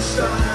inside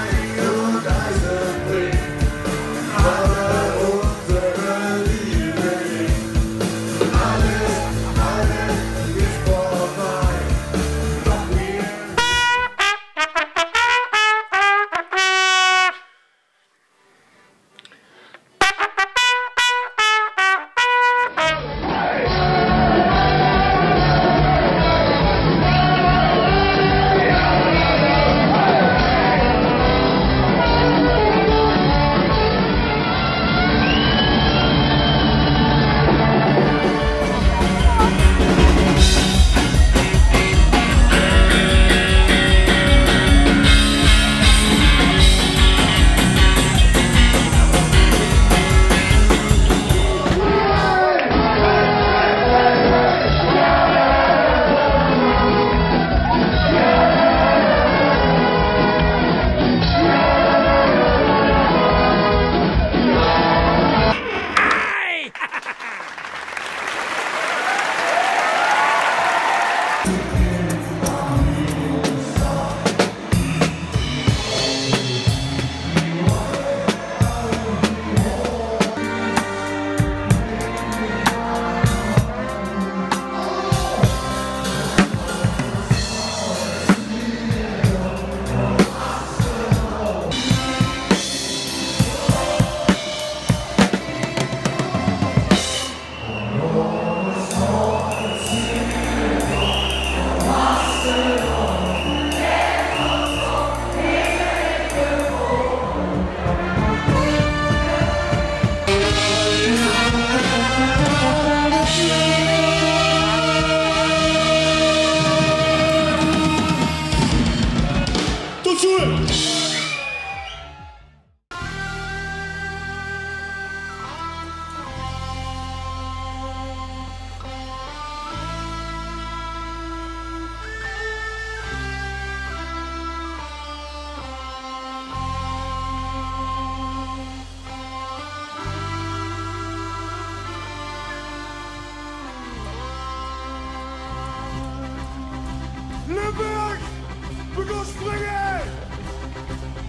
We gaan springen!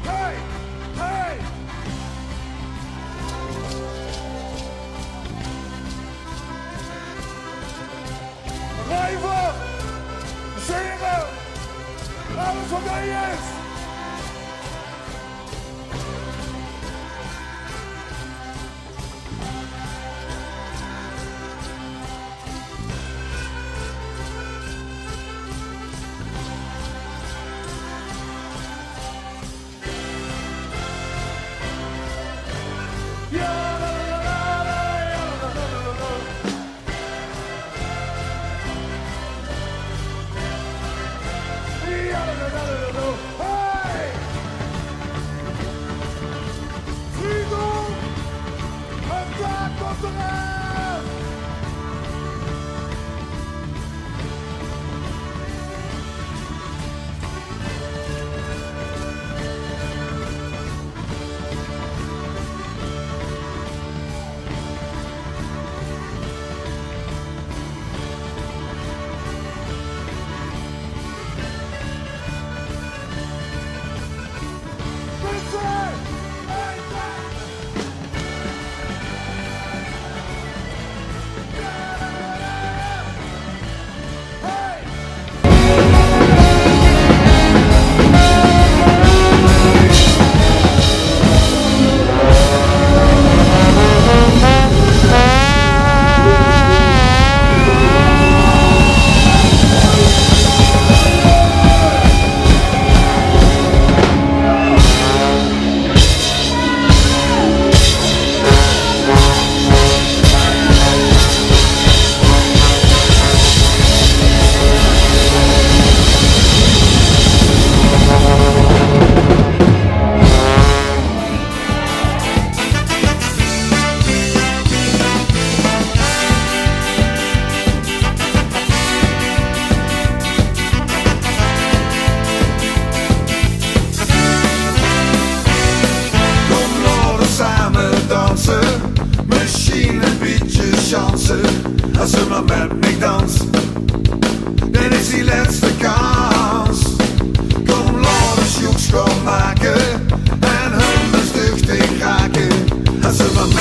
Hey! Hey! Rijven! Zingen! Alles wat zonder met ik dans. Dit is die laatste kans. Kom, Lorens, joek schoonmaken en hun bestuchtig raken. En ze van